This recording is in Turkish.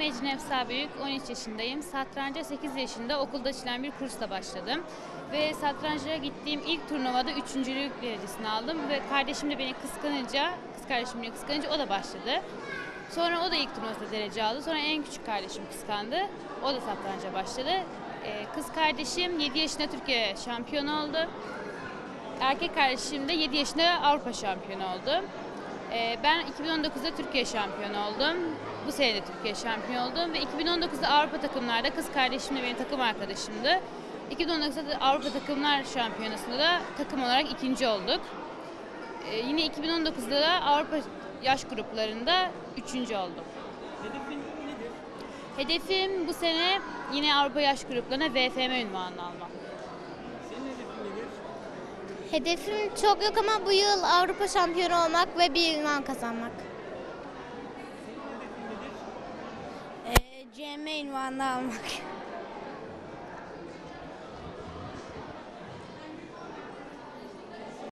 Ecrin Efsa Büyük, 13 yaşındayım. Satranca 8 yaşında okulda açılan bir kursla başladım. Ve satranca gittiğim ilk turnuvada üçüncülük derecesini aldım. Ve kardeşim de beni kıskanınca, kız kardeşim beni kıskanınca o da başladı. Sonra o da ilk turnuvada derece aldı. Sonra en küçük kardeşim kıskandı. O da satranca başladı. Ee, kız kardeşim 7 yaşında Türkiye şampiyonu oldu. Erkek kardeşim de 7 yaşında Avrupa şampiyonu oldu. Ee, ben 2019'da Türkiye şampiyonu oldum. Bu sene de Türkiye şampiyon oldum ve 2019'da Avrupa takımlarda kız kardeşim de benim takım arkadaşımdı. 2019'da da Avrupa Takımlar Şampiyonası'nda da takım olarak ikinci olduk. Ee, yine 2019'da da Avrupa yaş gruplarında üçüncü oldum. Hedefin nedir? Hedefim bu sene yine Avrupa yaş gruplarına VFM ünvanını almak. Hedefim çok yok ama bu yıl Avrupa şampiyonu olmak ve bir ünvan kazanmak. Senin hedefin nedir? CM ünvanını almak.